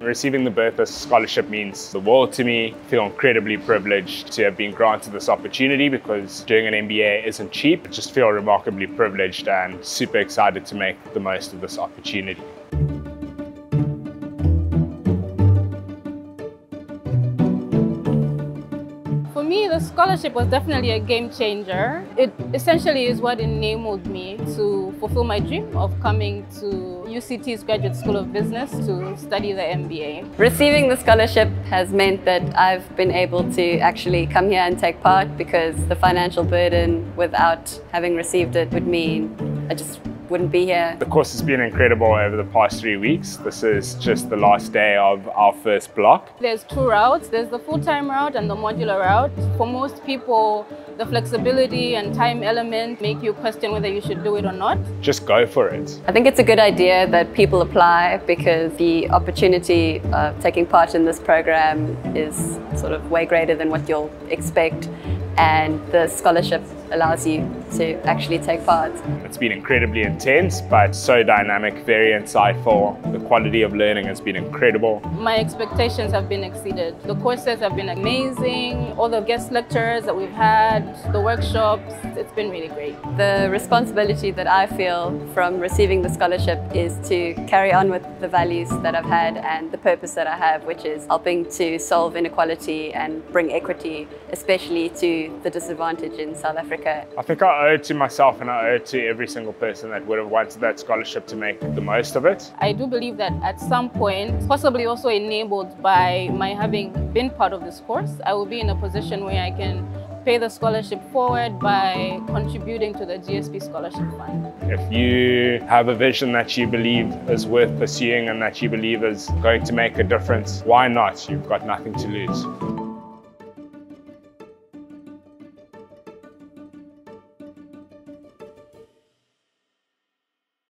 Receiving the Bertha Scholarship means the world to me. I feel incredibly privileged to have been granted this opportunity because doing an MBA isn't cheap. I just feel remarkably privileged and super excited to make the most of this opportunity. Me, the scholarship was definitely a game changer. It essentially is what enabled me to fulfill my dream of coming to UCT's Graduate School of Business to study the MBA. Receiving the scholarship has meant that I've been able to actually come here and take part because the financial burden without having received it would mean I just wouldn't be here. The course has been incredible over the past three weeks. This is just the last day of our first block. There's two routes. There's the full-time route and the modular route. For most people, the flexibility and time element make you question whether you should do it or not. Just go for it. I think it's a good idea that people apply because the opportunity of taking part in this program is sort of way greater than what you'll expect and the scholarship allows you to actually take part. It's been incredibly intense, but so dynamic, very insightful. The quality of learning has been incredible. My expectations have been exceeded. The courses have been amazing. All the guest lectures that we've had, the workshops, it's been really great. The responsibility that I feel from receiving the scholarship is to carry on with the values that I've had and the purpose that I have, which is helping to solve inequality and bring equity, especially to the disadvantaged in South Africa. I think I owe it to myself and I owe it to every single person that would have wanted that scholarship to make the most of it. I do believe that at some point, possibly also enabled by my having been part of this course, I will be in a position where I can pay the scholarship forward by contributing to the GSB Scholarship Fund. If you have a vision that you believe is worth pursuing and that you believe is going to make a difference, why not? You've got nothing to lose.